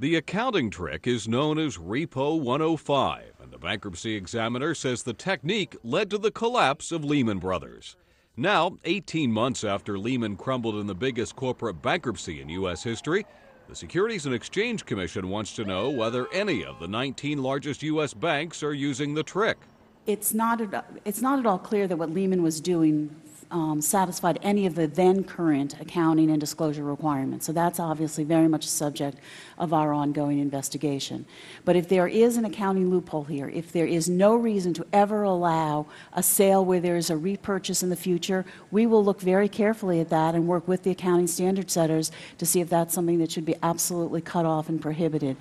The accounting trick is known as Repo 105, and the bankruptcy examiner says the technique led to the collapse of Lehman Brothers. Now, 18 months after Lehman crumbled in the biggest corporate bankruptcy in U.S. history, the Securities and Exchange Commission wants to know whether any of the 19 largest U.S. banks are using the trick. It's not, at- it's not at all clear that what Lehman was doing um, satisfied any of the then-current accounting and disclosure requirements. So that's obviously very much a subject of our ongoing investigation. But if there is an accounting loophole here, if there is no reason to ever allow a sale where there is a repurchase in the future, we will look very carefully at that and work with the accounting standard setters to see if that's something that should be absolutely cut off and prohibited.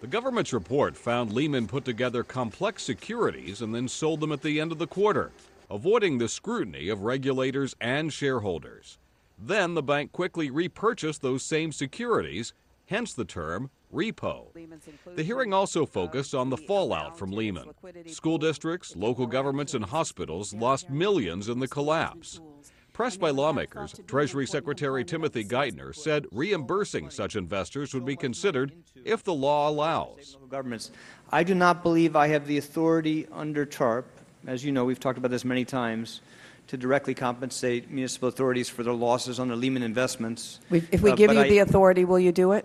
The government's report found Lehman put together complex securities and then sold them at the end of the quarter, avoiding the scrutiny of regulators and shareholders. Then the bank quickly repurchased those same securities, hence the term repo. The hearing also focused on the fallout from Lehman. School districts, local governments, and hospitals lost millions in the collapse. Pressed by lawmakers, Treasury Secretary Timothy Geithner said reimbursing such investors would be considered if the law allows. I do not believe I have the authority under TARP, as you know, we've talked about this many times, to directly compensate municipal authorities for their losses on their Lehman investments. We- If we Uh, give but you I- the authority, will you do it?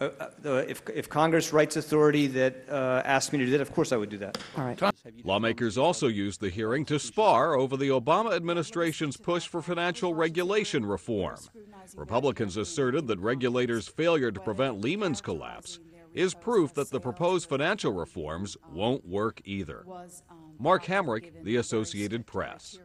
uh, uh, If, if Congress writes authority that uh, asks me to do that, of course I would do that. All right. Lawmakers also used the hearing to spar over the Obama administration's push for financial regulation reform. Republicans asserted that regulators' failure to prevent Lehman's collapse is proof that the proposed financial reforms won't work either. Mark Hamrick, The Associated Press.